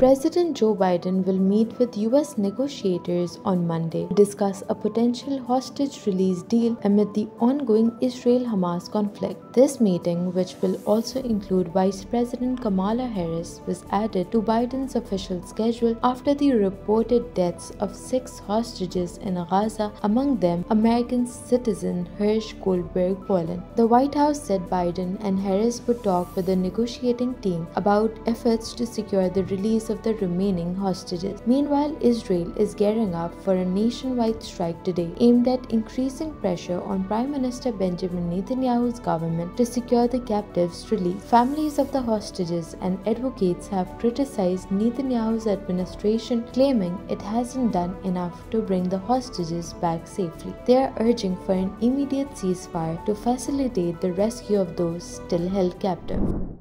President Joe Biden will meet with US negotiators on Monday to discuss a potential hostage release deal amid the ongoing Israel Hamas conflict. This meeting, which will also include Vice President Kamala Harris, was added to Biden's official schedule after the reported deaths of six hostages in Gaza, among them American citizen Hersh Goldberg Polin. The White House said Biden and Harris would talk with the negotiating team about efforts to secure the release of the remaining hostages. Meanwhile, Israel is gearing up for a nationwide strike today aimed at increasing pressure on Prime Minister Benjamin Netanyahu's government to secure the captives' release. Families of the hostages and advocates have criticized Netanyahu's administration, claiming it hasn't done enough to bring the hostages back safely. They are urging for an immediate ceasefire to facilitate the rescue of those still held captive.